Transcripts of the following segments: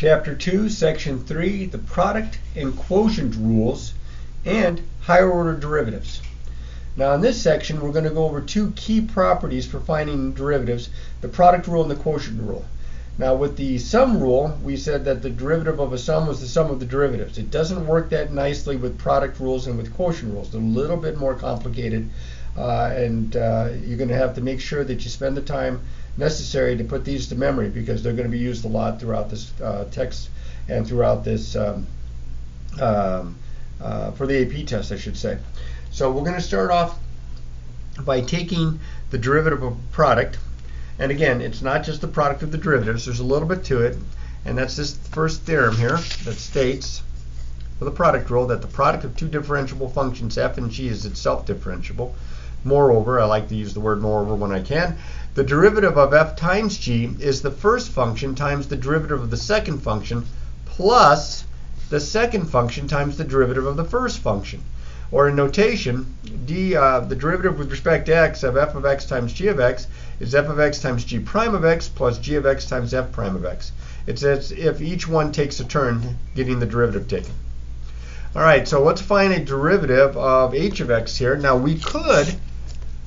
Chapter 2, Section 3, the product and quotient rules, and higher order derivatives. Now in this section, we're going to go over two key properties for finding derivatives, the product rule and the quotient rule. Now with the sum rule, we said that the derivative of a sum was the sum of the derivatives. It doesn't work that nicely with product rules and with quotient rules. They're a little bit more complicated, uh, and uh, you're going to have to make sure that you spend the time necessary to put these to memory because they're going to be used a lot throughout this uh, text and throughout this um, um, uh, for the AP test, I should say. So we're going to start off by taking the derivative of a product. And again, it's not just the product of the derivatives. There's a little bit to it. And that's this first theorem here that states for the product rule that the product of two differentiable functions f and g is itself differentiable. Moreover, I like to use the word moreover when I can, the derivative of f times g is the first function times the derivative of the second function plus the second function times the derivative of the first function. Or in notation, d uh, the derivative with respect to x of f of x times g of x is f of x times g prime of x plus g of x times f prime of x. It's as if each one takes a turn getting the derivative taken. All right, so let's find a derivative of h of x here. Now we could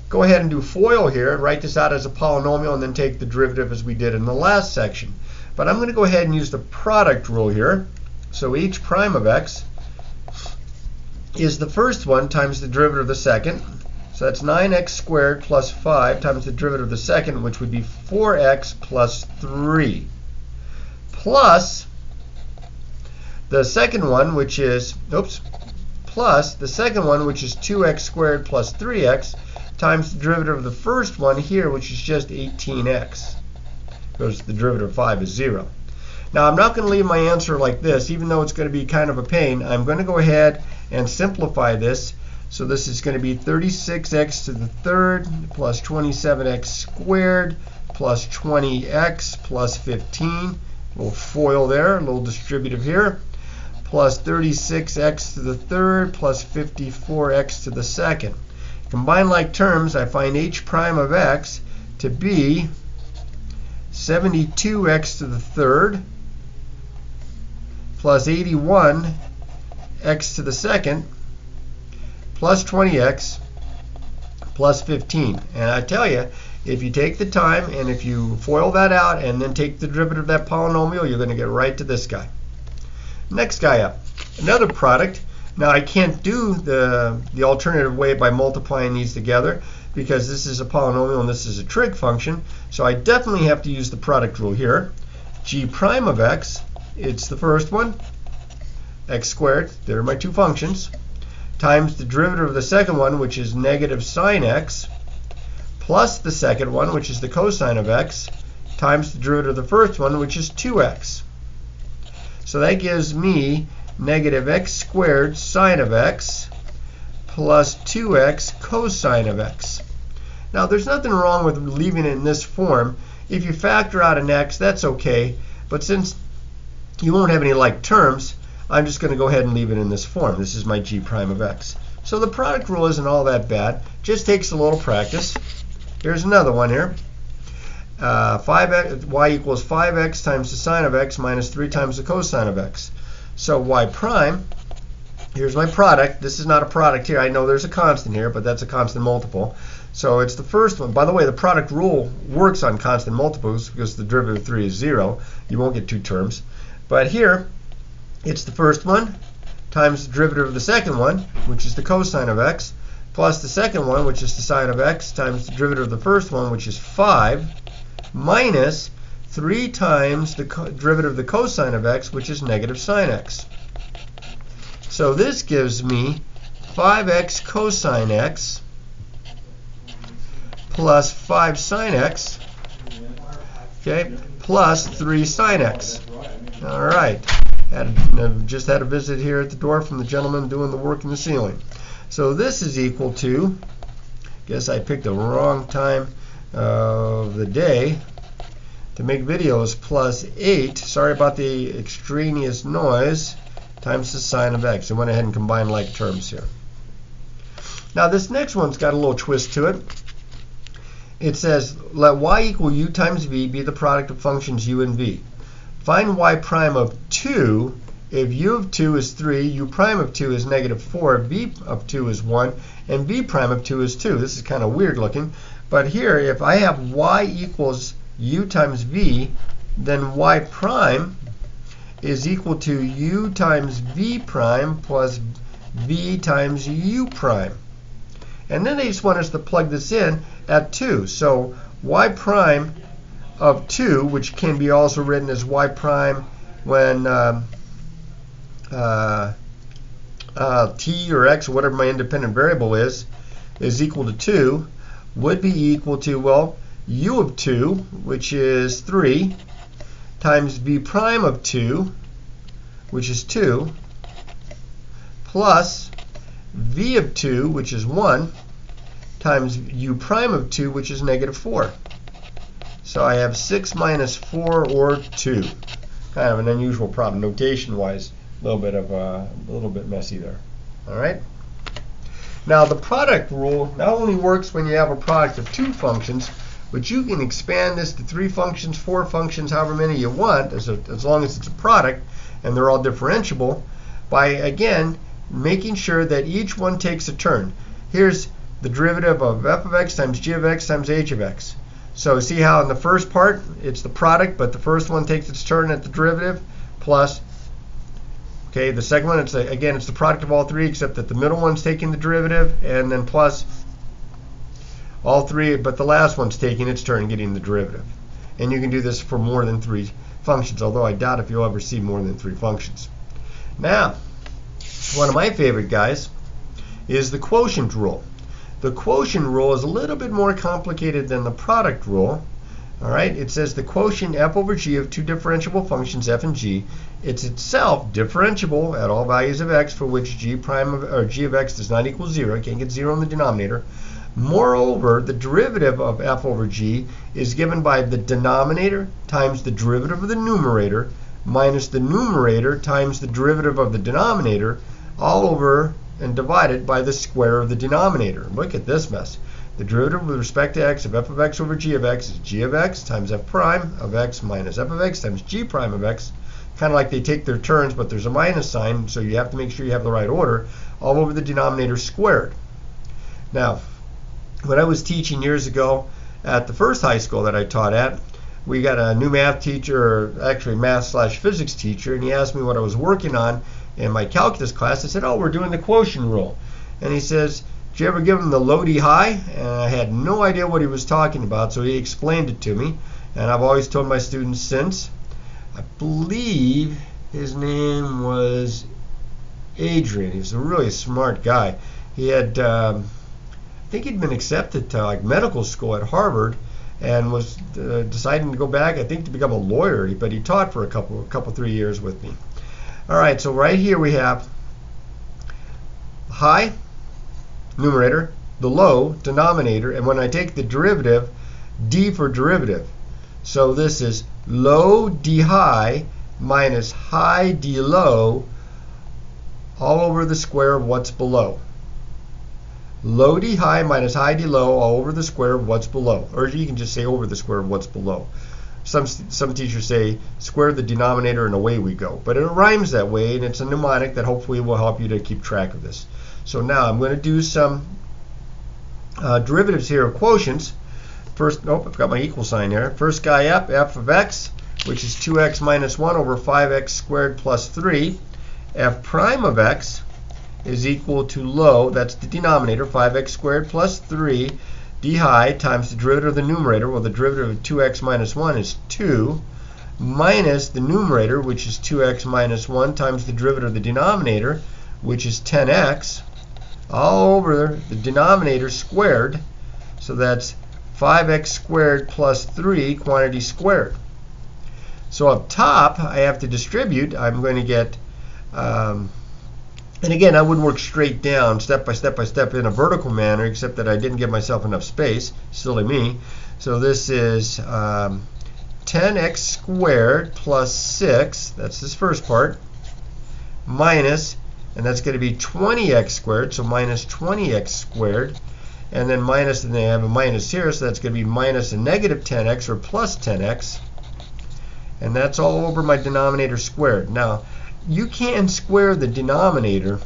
go ahead and do FOIL here, write this out as a polynomial, and then take the derivative as we did in the last section. But I'm going to go ahead and use the product rule here. So h prime of x is the first one times the derivative of the second. So that's 9x squared plus 5 times the derivative of the second, which would be 4x plus 3. Plus the second one, which is, oops, plus the second one, which is 2x squared plus 3x, times the derivative of the first one here, which is just 18x, because the derivative of 5 is 0. Now, I'm not going to leave my answer like this, even though it's going to be kind of a pain. I'm going to go ahead and simplify this. So this is going to be 36x to the third plus 27x squared plus 20x plus 15. A little FOIL there, a little distributive here. Plus 36x to the third plus 54x to the second. Combine like terms, I find h prime of x to be 72x to the third plus 81 x to the second plus 20x plus 15. And I tell you, if you take the time and if you FOIL that out and then take the derivative of that polynomial, you're going to get right to this guy. Next guy up. Another product now I can't do the, the alternative way by multiplying these together because this is a polynomial and this is a trig function. So I definitely have to use the product rule here. g prime of x, it's the first one, x squared, there are my two functions, times the derivative of the second one, which is negative sine x, plus the second one, which is the cosine of x, times the derivative of the first one, which is 2x. So that gives me negative x squared sine of x plus 2x cosine of x. Now there's nothing wrong with leaving it in this form. If you factor out an x, that's okay. But since you won't have any like terms, I'm just going to go ahead and leave it in this form. This is my g prime of x. So the product rule isn't all that bad. Just takes a little practice. Here's another one here. Uh, 5x, y equals 5x times the sine of x minus 3 times the cosine of x. So y prime, here's my product. This is not a product here. I know there's a constant here, but that's a constant multiple. So it's the first one. By the way, the product rule works on constant multiples because the derivative of 3 is 0. You won't get two terms. But here, it's the first one times the derivative of the second one, which is the cosine of x, plus the second one, which is the sine of x, times the derivative of the first one, which is 5, minus 3 times the derivative of the cosine of x, which is negative sine x. So this gives me 5x cosine x plus 5 sine x, okay, plus 3 sine x. All right. Had, just had a visit here at the door from the gentleman doing the work in the ceiling. So this is equal to, guess I picked the wrong time of the day, to make videos plus 8, sorry about the extraneous noise, times the sine of x. I went ahead and combined like terms here. Now this next one's got a little twist to it. It says let y equal u times v be the product of functions u and v. find y prime of 2 if u of 2 is 3, u prime of 2 is negative 4, v of 2 is 1, and v prime of 2 is 2. This is kind of weird looking. But here, if I have y equals u times v, then y prime is equal to u times v prime plus v times u prime. And then they just want us to plug this in at 2. So y prime of 2, which can be also written as y prime when um, uh, uh, t or x whatever my independent variable is, is equal to 2, would be equal to, well, u of 2, which is 3, times v prime of 2, which is 2, plus v of 2, which is 1, times u prime of 2, which is negative 4. So I have 6 minus 4 or 2. Kind of an unusual problem notation-wise. A little bit of uh, a little bit messy there. All right. Now the product rule not only works when you have a product of two functions, but you can expand this to three functions, four functions, however many you want, as, a, as long as it's a product and they're all differentiable, by again making sure that each one takes a turn. Here's the derivative of f of x times g of x times h of x. So see how in the first part it's the product, but the first one takes its turn at the derivative plus Okay, the second one, it's a, again, it's the product of all three, except that the middle one's taking the derivative, and then plus all three, but the last one's taking its turn getting the derivative. And you can do this for more than three functions, although I doubt if you'll ever see more than three functions. Now, one of my favorite guys is the quotient rule. The quotient rule is a little bit more complicated than the product rule, all right, it says the quotient f over g of two differentiable functions f and g, it's itself differentiable at all values of x for which g prime of, or g of x does not equal zero. Can't get zero in the denominator. Moreover, the derivative of f over g is given by the denominator times the derivative of the numerator minus the numerator times the derivative of the denominator all over and divided by the square of the denominator. Look at this mess. The derivative with respect to x of f of x over g of x is g of x times f prime of x minus f of x times g prime of x. Kind of like they take their turns, but there's a minus sign, so you have to make sure you have the right order, all over the denominator squared. Now, when I was teaching years ago at the first high school that I taught at, we got a new math teacher, or actually math slash physics teacher, and he asked me what I was working on in my calculus class. I said, oh, we're doing the quotient rule. And he says, did you ever give him the Lodi high? And I had no idea what he was talking about, so he explained it to me. And I've always told my students since. I believe his name was Adrian. He was a really smart guy. He had, um, think he'd been accepted to like medical school at Harvard, and was uh, deciding to go back. I think to become a lawyer, but he taught for a couple, a couple, three years with me. All right, so right here we have high numerator, the low denominator, and when I take the derivative, d for derivative. So this is low d high minus high d low all over the square of what's below. Low d high minus high d low all over the square of what's below. Or you can just say over the square of what's below. Some, some teachers say square the denominator and away we go. But it rhymes that way and it's a mnemonic that hopefully will help you to keep track of this. So now I'm going to do some uh, derivatives here of quotients. First, nope, I've got my equal sign there. First guy up, f of x, which is 2x minus 1 over 5x squared plus 3. f prime of x is equal to low, that's the denominator, 5x squared plus 3 d high times the derivative of the numerator, well the derivative of 2x minus 1 is 2, minus the numerator, which is 2x minus 1 times the derivative of the denominator, which is 10x, all over the denominator squared. So that's 5x squared plus 3 quantity squared. So up top, I have to distribute. I'm going to get, um, and again, I wouldn't work straight down, step by step by step in a vertical manner, except that I didn't give myself enough space. Silly me. So this is um, 10x squared plus 6, that's this first part, minus and that's going to be 20x squared, so minus 20x squared, and then minus, and they have a minus here, so that's going to be minus a negative 10x or plus 10x, and that's all over my denominator squared. Now, you can square the denominator,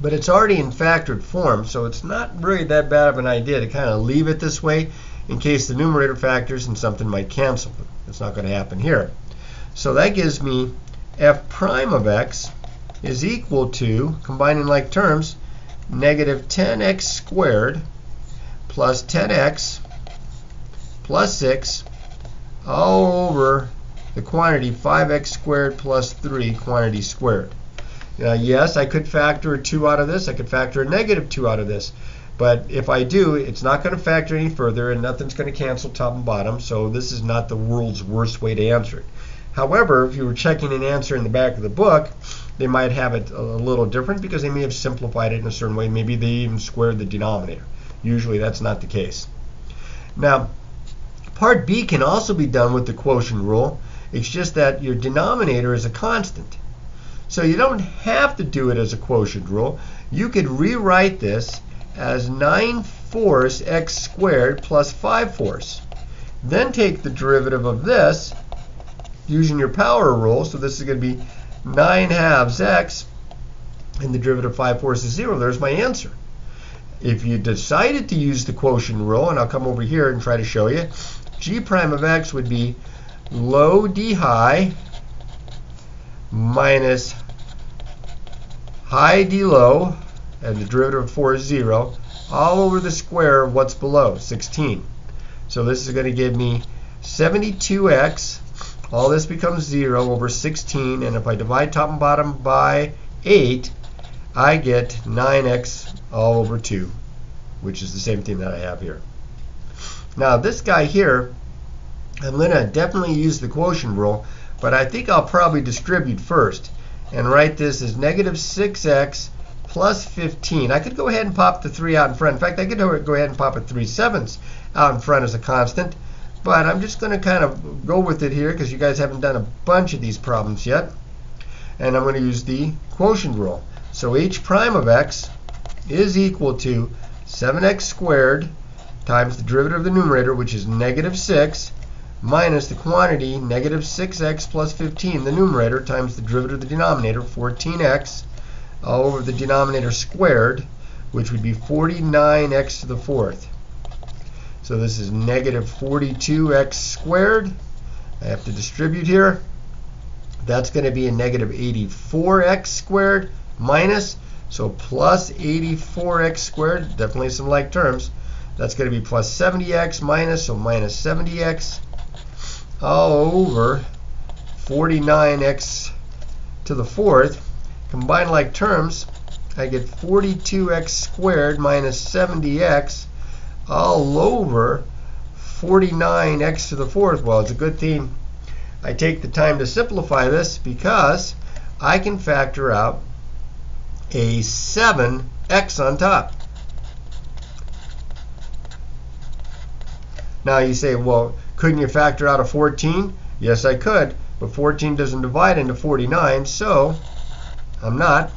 but it's already in factored form, so it's not really that bad of an idea to kind of leave it this way in case the numerator factors and something might cancel. It's not going to happen here. So that gives me f prime of x is equal to, combining like terms, negative 10x squared plus 10x plus 6 all over the quantity 5x squared plus 3 quantity squared. Now, yes, I could factor a 2 out of this. I could factor a negative 2 out of this. But if I do, it's not going to factor any further, and nothing's going to cancel top and bottom, so this is not the world's worst way to answer it. However, if you were checking an answer in the back of the book, they might have it a little different because they may have simplified it in a certain way. Maybe they even squared the denominator. Usually that's not the case. Now, part B can also be done with the quotient rule. It's just that your denominator is a constant. So you don't have to do it as a quotient rule. You could rewrite this as 9 fourths x squared plus 5 fourths. Then take the derivative of this using your power rule. So this is going to be 9 halves x, and the derivative of 5 fourths is 0. There's my answer. If you decided to use the quotient rule, and I'll come over here and try to show you, g prime of x would be low d high minus high d low, and the derivative of 4 is 0, all over the square of what's below, 16. So this is going to give me 72x all this becomes 0 over 16, and if I divide top and bottom by 8, I get 9x all over 2, which is the same thing that I have here. Now this guy here, I'm going to definitely use the quotient rule, but I think I'll probably distribute first and write this as negative 6x plus 15. I could go ahead and pop the 3 out in front. In fact, I could go ahead and pop a 3 sevenths out in front as a constant. But I'm just going to kind of go with it here because you guys haven't done a bunch of these problems yet. And I'm going to use the quotient rule. So h prime of x is equal to 7x squared times the derivative of the numerator, which is negative 6, minus the quantity negative 6x plus 15, the numerator, times the derivative of the denominator, 14x, all over the denominator squared, which would be 49x to the fourth. So this is negative 42x squared. I have to distribute here. That's going to be a negative 84x squared minus, so plus 84x squared, definitely some like terms. That's going to be plus 70x minus, so minus 70x all over 49x to the fourth. Combine like terms, I get 42x squared minus 70x all over 49x to the fourth. Well, it's a good thing I take the time to simplify this because I can factor out a 7x on top. Now you say, well, couldn't you factor out a 14? Yes, I could, but 14 doesn't divide into 49, so I'm not.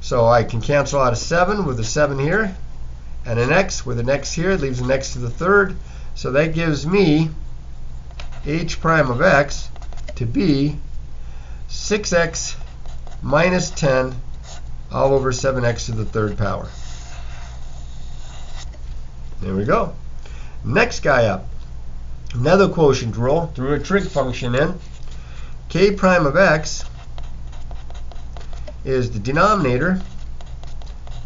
So I can cancel out a 7 with a 7 here, and an x with an x here. It leaves an x to the third. So that gives me h prime of x to be 6x minus 10 all over 7x to the third power. There we go. Next guy up. Another quotient rule. Threw a trig function in. k prime of x is the denominator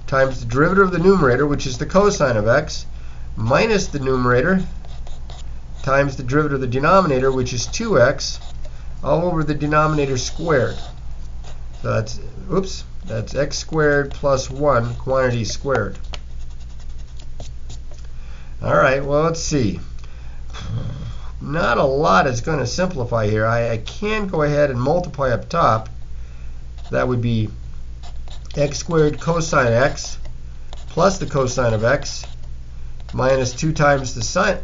times the derivative of the numerator, which is the cosine of x, minus the numerator times the derivative of the denominator, which is 2x, all over the denominator squared. So that's, oops, that's x squared plus 1 quantity squared. All right, well, let's see. Not a lot is going to simplify here. I, I can go ahead and multiply up top that would be x squared cosine x plus the cosine of x minus 2 times the sine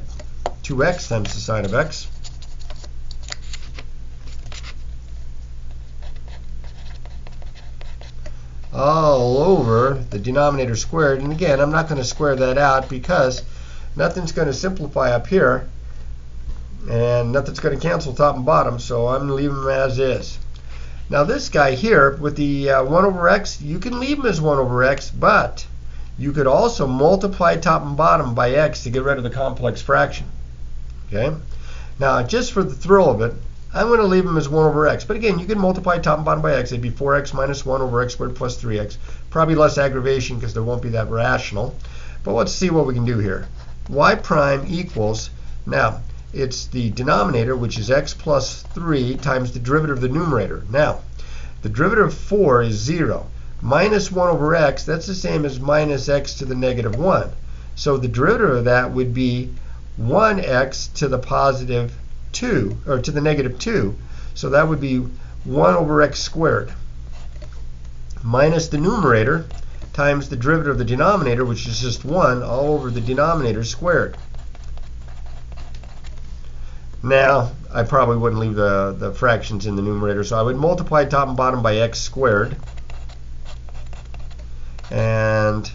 2x times the sine of x all over the denominator squared and again I'm not going to square that out because nothing's going to simplify up here and nothing's going to cancel top and bottom, so I'm going to leave them as is. Now this guy here with the uh, 1 over x, you can leave him as 1 over x, but you could also multiply top and bottom by x to get rid of the complex fraction. Okay. Now just for the thrill of it, I'm going to leave them as 1 over x. But again, you can multiply top and bottom by x. It'd be 4x minus 1 over x squared plus 3x. Probably less aggravation because there won't be that rational. But let's see what we can do here. Y prime equals, now, it's the denominator, which is x plus 3 times the derivative of the numerator. Now, the derivative of 4 is 0. Minus 1 over x, that's the same as minus x to the negative 1. So the derivative of that would be 1x to the positive 2, or to the negative 2. So that would be 1 over x squared minus the numerator times the derivative of the denominator, which is just 1, all over the denominator squared. Now, I probably wouldn't leave the, the fractions in the numerator, so I would multiply top and bottom by x squared. And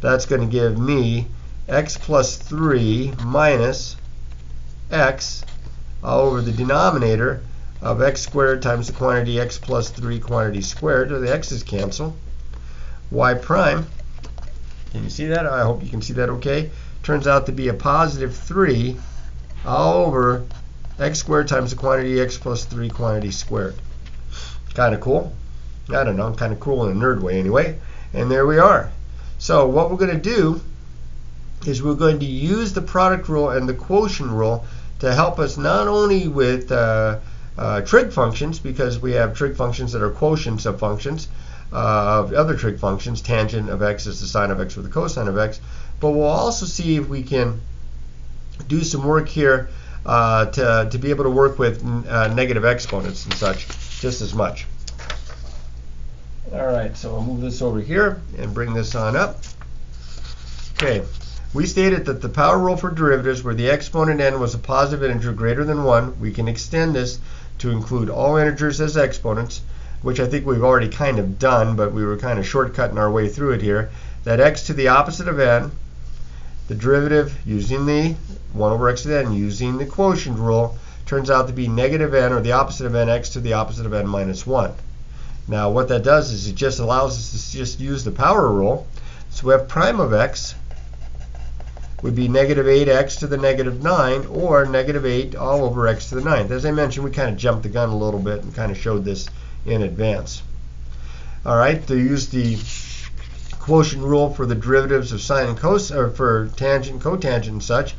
that's going to give me x plus 3 minus x all over the denominator of x squared times the quantity x plus 3 quantity squared, the x's cancel. Y prime, can you see that? I hope you can see that okay. Turns out to be a positive 3 all over x squared times the quantity x plus 3 quantity squared. Kind of cool. I don't know, I'm kind of cool in a nerd way anyway. And there we are. So what we're going to do is we're going to use the product rule and the quotient rule to help us not only with uh, uh, trig functions, because we have trig functions that are quotients of functions, of other trig functions, tangent of x is the sine of x with the cosine of x, but we'll also see if we can do some work here uh, to, to be able to work with uh, negative exponents and such just as much. All right, so I'll move this over here and bring this on up. Okay, we stated that the power rule for derivatives where the exponent n was a positive integer greater than 1, we can extend this to include all integers as exponents, which I think we've already kind of done, but we were kind of shortcutting our way through it here, that x to the opposite of n the derivative using the 1 over x to the n using the quotient rule turns out to be negative n or the opposite of n x to the opposite of n minus 1. Now what that does is it just allows us to just use the power rule. So we have prime of x would be negative 8x to the negative 9 or negative 8 all over x to the 9th. As I mentioned, we kind of jumped the gun a little bit and kind of showed this in advance. All right, to use the quotient rule for the derivatives of sine and cos, or for tangent, cotangent, and such,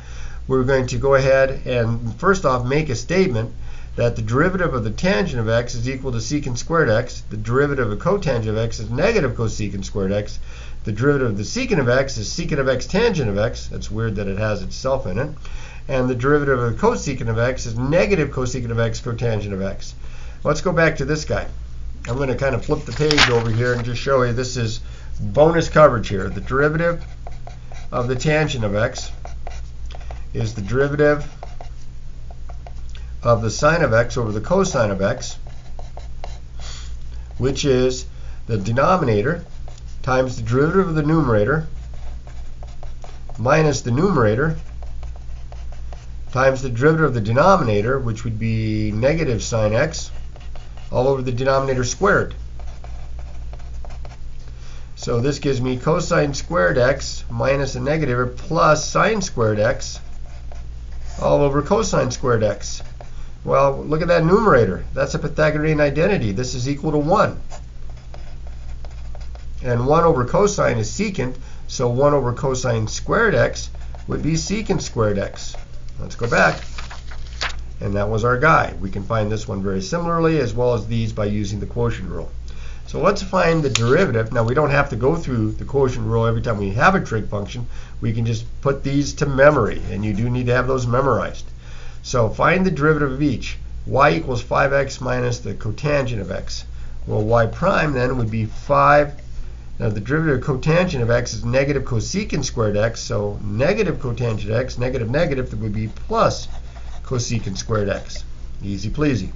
we're going to go ahead and first off make a statement that the derivative of the tangent of x is equal to secant squared x. The derivative of cotangent of x is negative cosecant squared x. The derivative of the secant of x is secant of x tangent of x. That's weird that it has itself in it. And the derivative of the cosecant of x is negative cosecant of x cotangent of x. Let's go back to this guy. I'm going to kind of flip the page over here and just show you this is bonus coverage here. The derivative of the tangent of x is the derivative of the sine of x over the cosine of x, which is the denominator times the derivative of the numerator minus the numerator times the derivative of the denominator, which would be negative sine x, all over the denominator squared. So this gives me cosine squared x minus a negative plus sine squared x all over cosine squared x. Well, look at that numerator. That's a Pythagorean identity. This is equal to 1. And 1 over cosine is secant, so 1 over cosine squared x would be secant squared x. Let's go back. And that was our guy. We can find this one very similarly, as well as these by using the quotient rule. So let's find the derivative. Now we don't have to go through the quotient rule every time we have a trig function. We can just put these to memory, and you do need to have those memorized. So find the derivative of each. y equals 5x minus the cotangent of x. Well, y prime then would be 5. Now the derivative of cotangent of x is negative cosecant squared x, so negative cotangent x, negative negative, that would be plus cosecant squared x. Easy pleasy.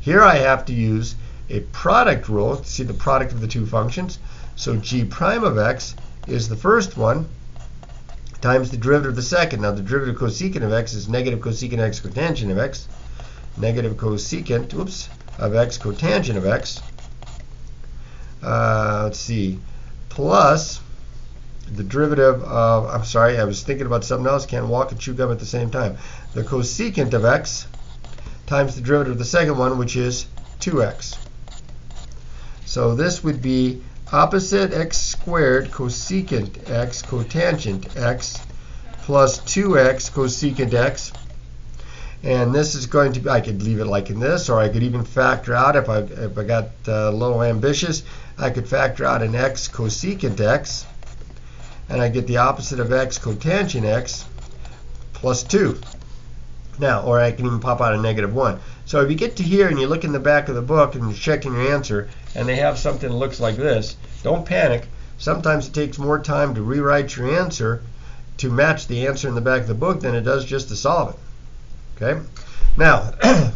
Here I have to use a product rule to see the product of the two functions. So g prime of x is the first one times the derivative of the second. Now the derivative of cosecant of x is negative cosecant x cotangent of x. Negative cosecant, oops, of x cotangent of x. Uh, let's see, plus the derivative of, I'm sorry, I was thinking about something else, can't walk and chew gum at the same time. The cosecant of x times the derivative of the second one, which is 2x. So this would be opposite x squared cosecant x cotangent x plus 2x cosecant x. And this is going to be, I could leave it like in this, or I could even factor out, if I, if I got uh, a little ambitious, I could factor out an x cosecant x, and I get the opposite of x cotangent x plus 2. Now, or I can even pop out a negative 1. So if you get to here and you look in the back of the book and you're checking your answer, and they have something that looks like this, don't panic. Sometimes it takes more time to rewrite your answer to match the answer in the back of the book than it does just to solve it. Okay? Now,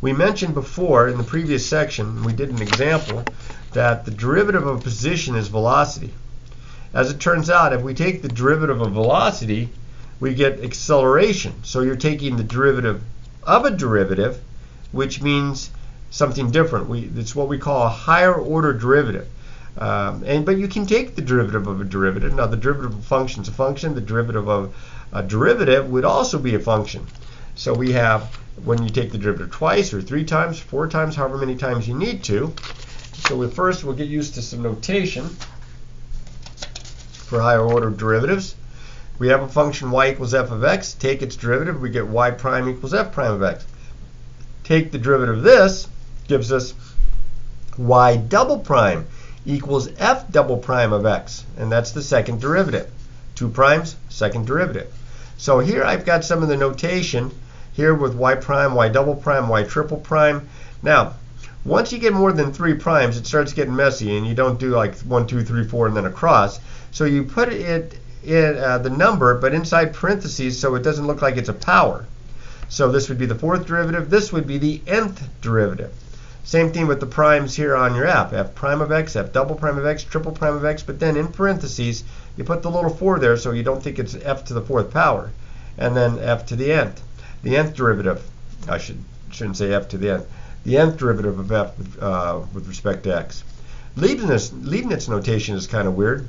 we mentioned before in the previous section, we did an example, that the derivative of a position is velocity. As it turns out, if we take the derivative of velocity, we get acceleration. So you're taking the derivative of a derivative, which means something different. We, it's what we call a higher order derivative. Um, and but you can take the derivative of a derivative. Now the derivative of a function is a function. The derivative of a derivative would also be a function. So we have when you take the derivative twice or three times, four times, however many times you need to. So we first we'll get used to some notation for higher order derivatives. We have a function y equals f of x. Take its derivative, we get y prime equals f prime of x. Take the derivative of this, gives us y double prime equals f double prime of x. And that's the second derivative. Two primes, second derivative. So here I've got some of the notation here with y prime, y double prime, y triple prime. Now, once you get more than three primes, it starts getting messy, and you don't do like one, two, three, four, and then a cross. So you put it in uh, the number, but inside parentheses, so it doesn't look like it's a power. So this would be the fourth derivative. This would be the nth derivative. Same thing with the primes here on your f. f prime of x, f double prime of x, triple prime of x, but then in parentheses, you put the little 4 there so you don't think it's f to the fourth power. And then f to the nth. The nth derivative, I should, shouldn't say f to the nth, the nth derivative of f uh, with respect to x. Leibniz, Leibniz notation is kind of weird.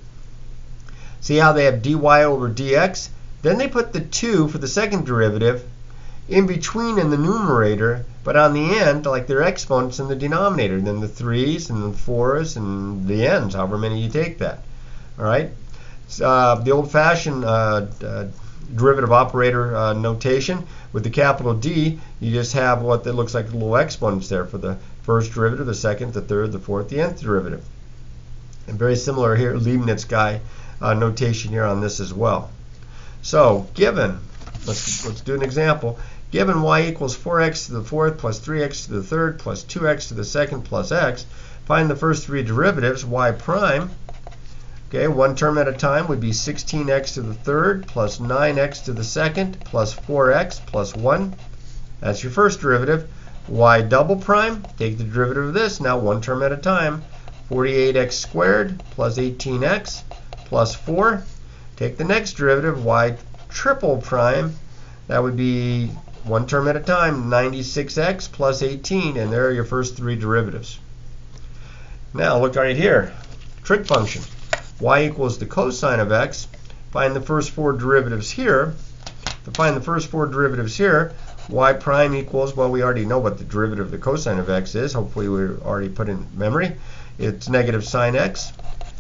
See how they have dy over dx? Then they put the 2 for the second derivative in between in the numerator, but on the end, like their exponents in the denominator, then the 3's and the 4's and the n's, however many you take that. All right? Uh, the old-fashioned uh, uh, derivative operator uh, notation with the capital D, you just have what that looks like little exponents there for the first derivative, the second, the third, the fourth, the nth derivative. And very similar here, Leibniz guy uh, notation here on this as well. So, given, let's, let's do an example. Given y equals 4x to the fourth plus 3x to the third plus 2x to the second plus x, find the first three derivatives, y prime. Okay, one term at a time would be 16x to the third plus 9x to the second plus 4x plus 1. That's your first derivative. y double prime, take the derivative of this, now one term at a time. 48x squared plus 18x plus 4. Take the next derivative, y triple prime. That would be one term at a time, 96x plus 18, and there are your first three derivatives. Now look right here, trig function. y equals the cosine of x. Find the first four derivatives here. To find the first four derivatives here, y prime equals, well, we already know what the derivative of the cosine of x is. Hopefully we already put in memory. It's negative sine x.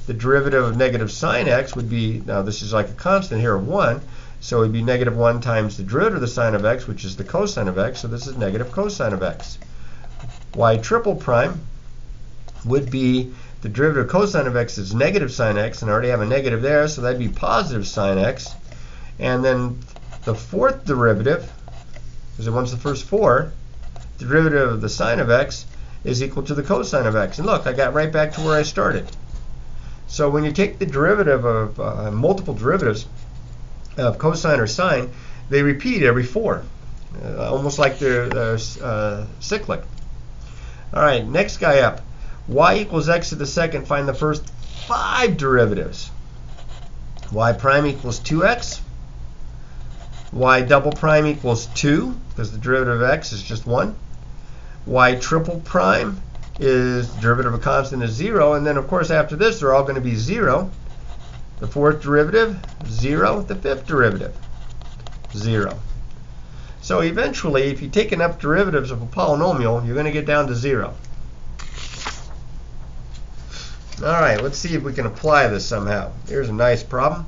The derivative of negative sine x would be, now this is like a constant here of 1, so it would be negative 1 times the derivative of the sine of x, which is the cosine of x. So this is negative cosine of x. y triple prime would be the derivative of cosine of x is negative sine x, and I already have a negative there, so that'd be positive sine x. And then the fourth derivative, because it wants the first four, the derivative of the sine of x is equal to the cosine of x. And look, I got right back to where I started. So when you take the derivative of uh, multiple derivatives, of cosine or sine, they repeat every four, uh, almost like they're, they're uh, cyclic. All right, next guy up. y equals x to the second. Find the first five derivatives. y prime equals 2x. y double prime equals 2, because the derivative of x is just 1. y triple prime is derivative of a constant is 0. And then, of course, after this, they're all going to be 0. The fourth derivative, 0. The fifth derivative, 0. So eventually, if you take enough derivatives of a polynomial, you're going to get down to 0. All right, let's see if we can apply this somehow. Here's a nice problem.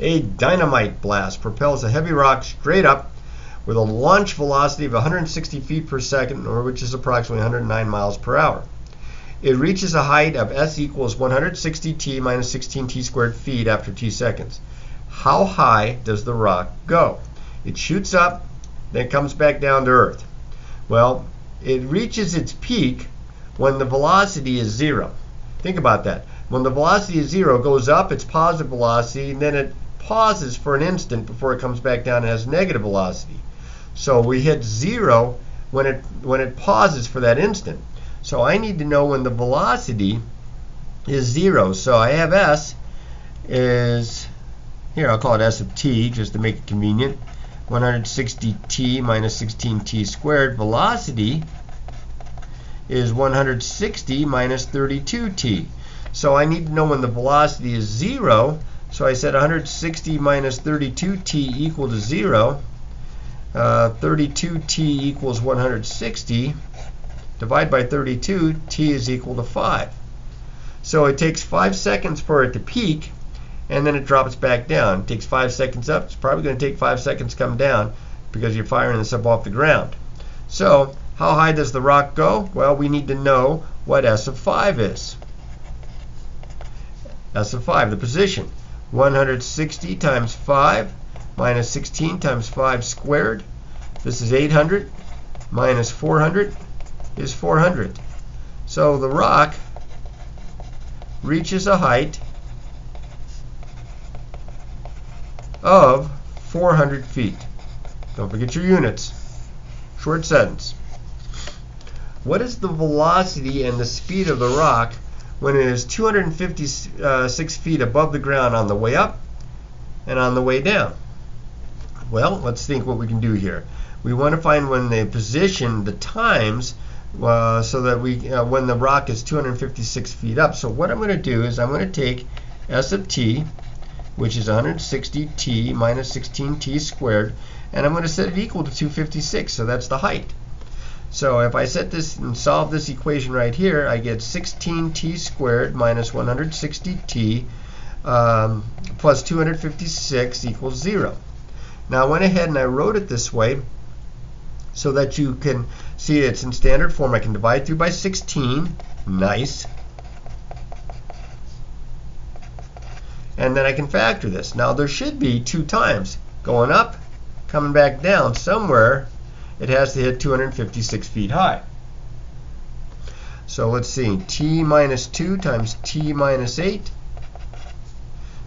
A dynamite blast propels a heavy rock straight up with a launch velocity of 160 feet per second, or which is approximately 109 miles per hour. It reaches a height of s equals 160t minus 16t squared feet after t seconds. How high does the rock go? It shoots up, then comes back down to earth. Well, it reaches its peak when the velocity is zero. Think about that. When the velocity is zero, it goes up, it's positive velocity, and then it pauses for an instant before it comes back down and has negative velocity. So we hit zero when it when it pauses for that instant. So I need to know when the velocity is zero. So I have s is here I'll call it s of t just to make it convenient. 160t minus 16t squared. Velocity is 160 minus 32t. So I need to know when the velocity is zero so I said 160 minus 32t equal to 0. Uh, 32t equals 160. Divide by 32, t is equal to 5. So it takes 5 seconds for it to peak, and then it drops back down. It takes 5 seconds up. It's probably going to take 5 seconds to come down because you're firing this up off the ground. So how high does the rock go? Well, we need to know what S of 5 is. S of 5, the position. 160 times 5 minus 16 times 5 squared. This is 800 minus 400 is 400. So the rock reaches a height of 400 feet. Don't forget your units. Short sentence. What is the velocity and the speed of the rock when it is 256 uh, feet above the ground on the way up and on the way down. Well, let's think what we can do here. We want to find when they position the times uh, so that we uh, when the rock is 256 feet up. So what I'm going to do is I'm going to take S of t, which is 160t minus 16t squared, and I'm going to set it equal to 256. So that's the height. So if I set this and solve this equation right here, I get 16t squared minus 160t um, plus 256 equals 0. Now I went ahead and I wrote it this way so that you can see it's in standard form. I can divide through by 16. Nice. And then I can factor this. Now there should be two times going up, coming back down somewhere it has to hit 256 feet high. So let's see, t minus 2 times t minus 8.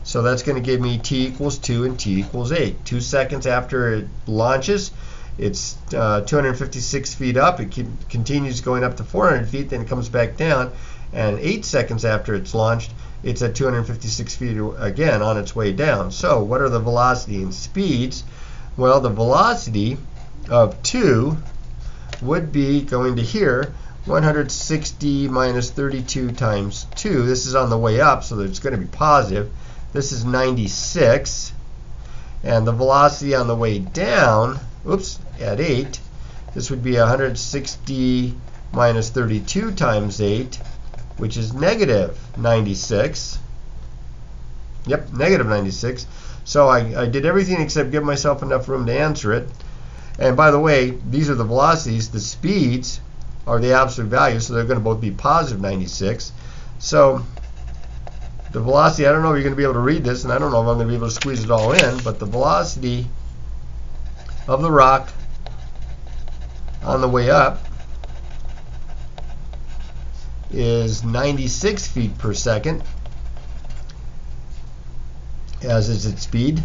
So that's going to give me t equals 2 and t equals 8. Two seconds after it launches, it's uh, 256 feet up. It continues going up to 400 feet, then it comes back down. And 8 seconds after it's launched, it's at 256 feet again on its way down. So what are the velocity and speeds? Well, the velocity of 2 would be going to here 160 minus 32 times 2. This is on the way up, so it's going to be positive. This is 96. And the velocity on the way down, oops, at 8, this would be 160 minus 32 times 8, which is negative 96. Yep, negative 96. So I, I did everything except give myself enough room to answer it. And by the way, these are the velocities. The speeds are the absolute values, so they're going to both be positive 96. So the velocity, I don't know if you're going to be able to read this, and I don't know if I'm going to be able to squeeze it all in, but the velocity of the rock on the way up is 96 feet per second, as is its speed.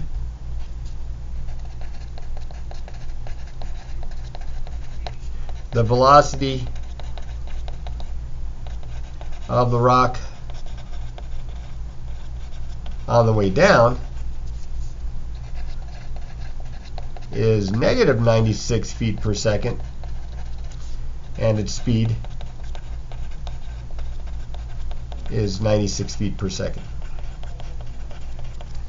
the velocity of the rock on the way down is negative 96 feet per second, and its speed is 96 feet per second.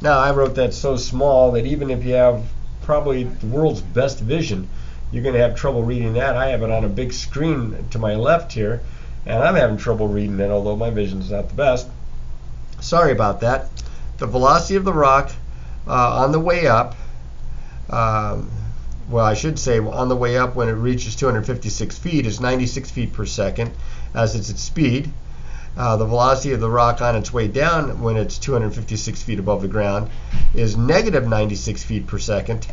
Now, I wrote that so small that even if you have probably the world's best vision, you're going to have trouble reading that. I have it on a big screen to my left here, and I'm having trouble reading it, although my vision's not the best. Sorry about that. The velocity of the rock uh, on the way up, um, well, I should say on the way up when it reaches 256 feet is 96 feet per second, as it's its speed. Uh, the velocity of the rock on its way down when it's 256 feet above the ground is negative 96 feet per second,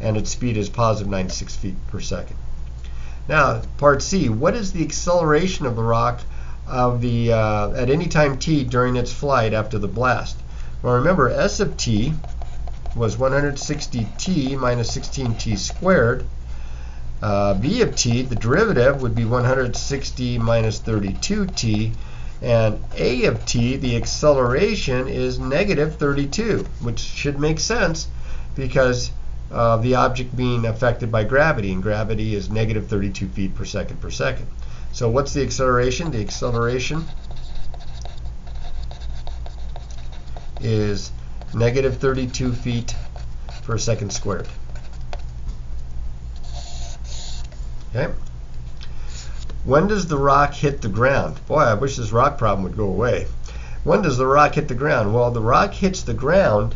and its speed is positive 96 feet per second. Now, part C, what is the acceleration of the rock of the uh, at any time t during its flight after the blast? Well, remember S of t was 160t minus 16t squared. Uh, v of t, the derivative, would be 160 minus 32t and a of t, the acceleration, is negative 32, which should make sense because of the object being affected by gravity, and gravity is negative 32 feet per second per second. So what's the acceleration? The acceleration is negative 32 feet per second squared. Okay. When does the rock hit the ground? Boy, I wish this rock problem would go away. When does the rock hit the ground? Well, the rock hits the ground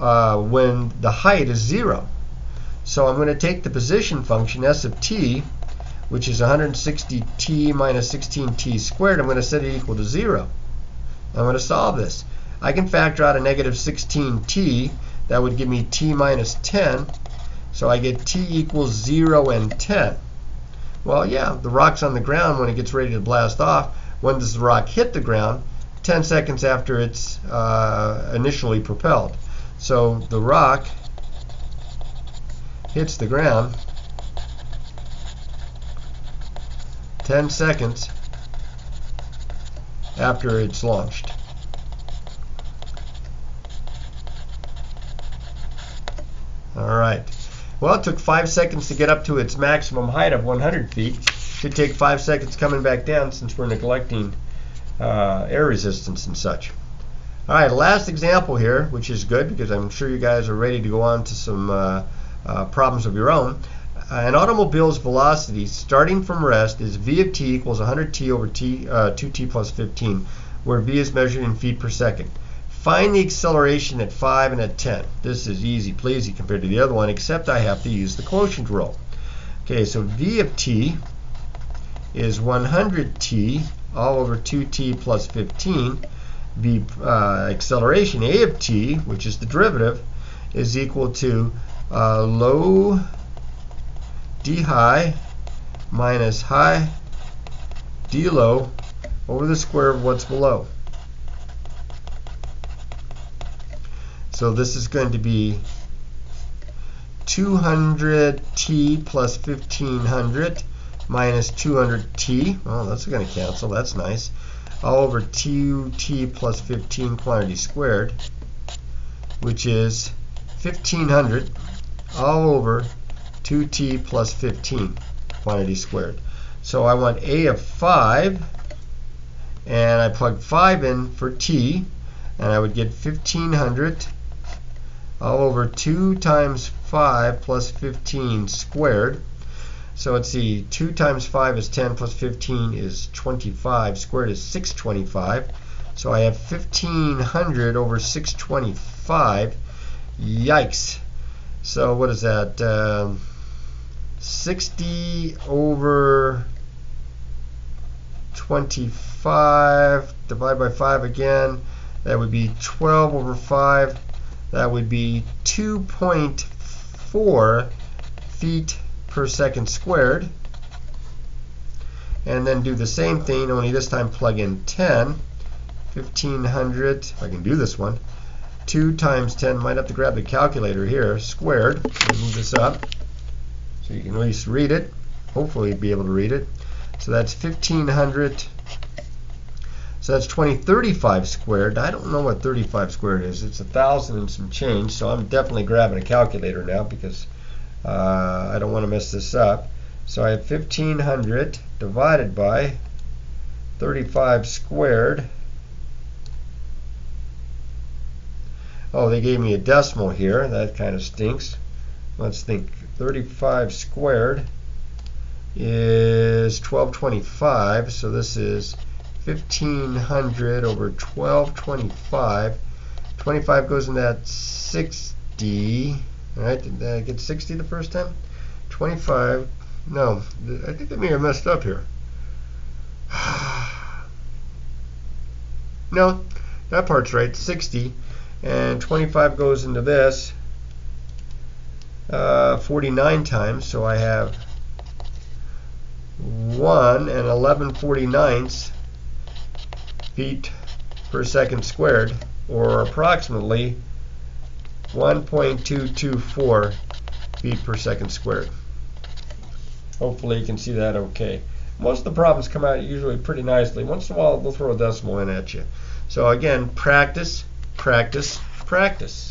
uh, when the height is zero. So I'm going to take the position function s of t, which is 160t minus 16t squared. I'm going to set it equal to zero. I'm going to solve this. I can factor out a negative 16t. That would give me t minus 10. So I get t equals 0 and 10. Well, yeah, the rock's on the ground when it gets ready to blast off. When does the rock hit the ground? 10 seconds after it's uh, initially propelled. So the rock hits the ground 10 seconds after it's launched. All right. Well, it took five seconds to get up to its maximum height of 100 feet. Should take five seconds coming back down since we're neglecting uh, air resistance and such. All right, last example here, which is good because I'm sure you guys are ready to go on to some uh, uh, problems of your own. Uh, an automobile's velocity starting from rest is v of t equals 100t over t, 2t uh, plus 15, where v is measured in feet per second. Find the acceleration at 5 and at 10. This is easy pleasy compared to the other one, except I have to use the quotient rule. Okay, so v of t is 100t all over 2t plus 15. The uh, acceleration a of t, which is the derivative, is equal to uh, low d high minus high d low over the square of what's below. So this is going to be 200t plus 1500 minus 200t. Well, that's going to cancel. That's nice. All over 2t plus 15 quantity squared, which is 1500 all over 2t plus 15 quantity squared. So I want a of 5, and I plug 5 in for t, and I would get 1500 all over 2 times 5 plus 15 squared. So let's see, 2 times 5 is 10 plus 15 is 25. Squared is 625. So I have 1500 over 625. Yikes. So what is that? Um, 60 over 25 divided by 5 again. That would be 12 over 5 that would be 2.4 feet per second squared. And then do the same thing, only this time plug in 10. 1500, if I can do this one. 2 times 10, might have to grab the calculator here, squared. Move this up so you can at least read it. Hopefully be able to read it. So that's 1500 so that's 2035 squared. I don't know what 35 squared is. It's a thousand and some change. So I'm definitely grabbing a calculator now because Uh, I don't want to mess this up. So I have 1500 divided by 35 squared. Oh, they gave me a decimal here. That kind of stinks. Let's think. 35 squared is 1225. So this is 1500 over 1225. 25 goes in that 60. All right, did I get 60 the first time? 25. No, I think I may have messed up here. no, that part's right. 60 and 25 goes into this uh, 49 times so I have 1 and 11 49ths feet per second squared or approximately 1.224 feet per second squared. Hopefully you can see that okay. Most of the problems come out usually pretty nicely. Once in a while they'll throw a decimal in at you. So again, practice, practice, practice.